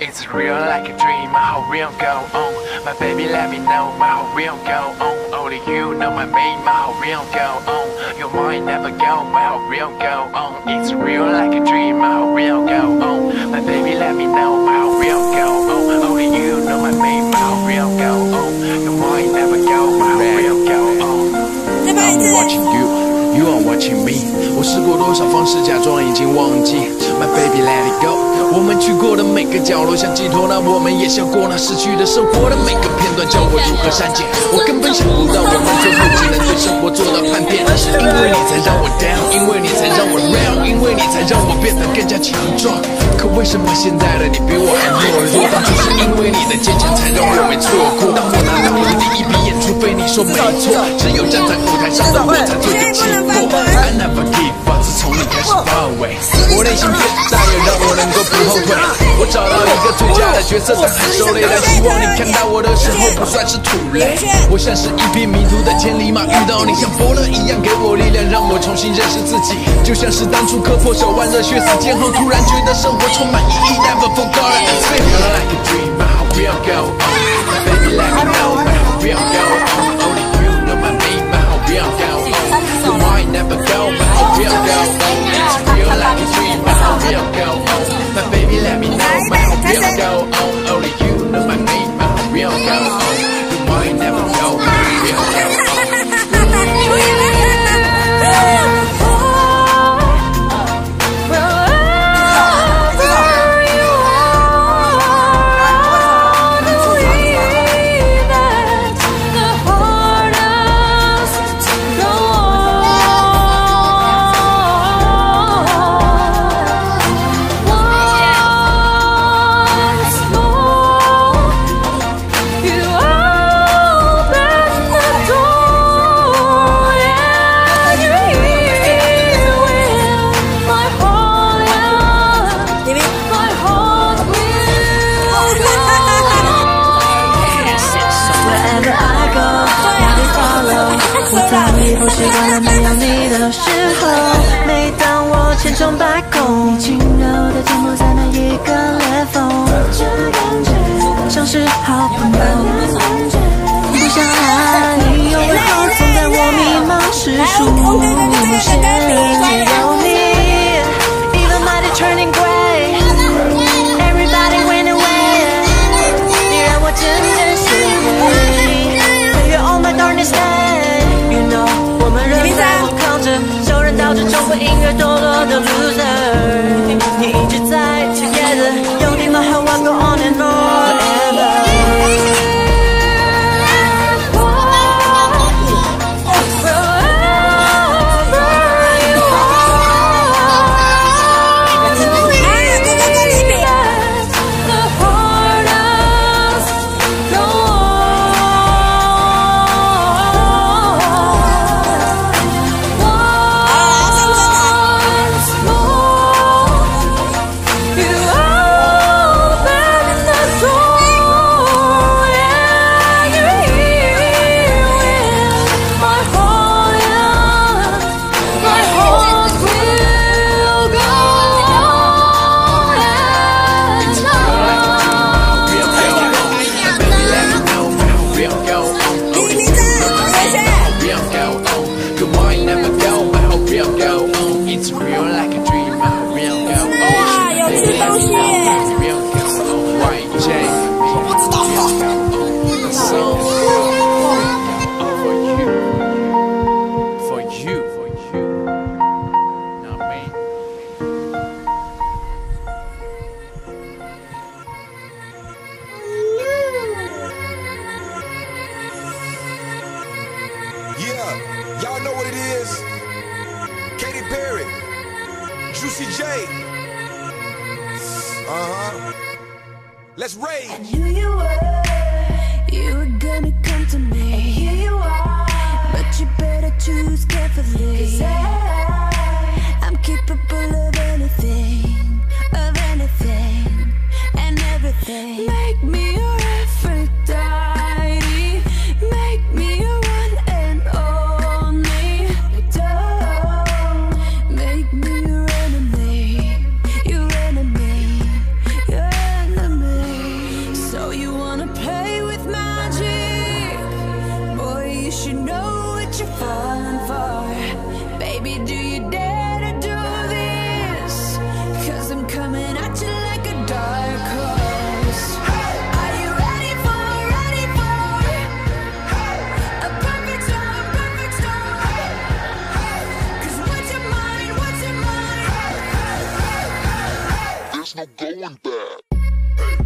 It's real like a dream, my whole real go on. My baby let me know, my whole real go on. Only you know my main, my whole real go on. Your mind never go, my whole real go on. It's real like a dream, my whole real go on. My baby let me know, my whole real go on. Only you know my main, my whole real go on. Your mind never go, my whole real go on. 再拍一 I'm 次。 watching you, you are watching me。我试过多少方式假装已经忘记，My baby let it go。 我们去过的每个角落像寄托，那我们也笑过那逝去的生活的每个片段，教我如何删减。我根本想不到我们最后只能对生活做到叛变，是因为你才让我 down，因为你才让我 real，因为你才让我变得更加强壮。可为什么现在的你比我还懦弱？当初是因为你的坚强才让我没错过。当我拿到我的第一笔演出费，你说没错，只有站在舞台上的我才最有气魄。I never give up，自从你开始包围，我内心变，能够不后退。我找到一个最佳的角色，但很受累，但希望你看到我的时候不算是土雷。我像是一匹迷途的千里马，遇到你像伯乐一样给我力量，让我重新认识自己。就像是当初割破手腕，热血四溅后，突然觉得生活充满意义。Never forgot Feel like a dream, my heart will go on. Baby let me know, 习惯了没有你的时 I'm losing. Juicy J. Uh huh. Let's rage. Who you were, you were gonna come to me. And here you are, no going back.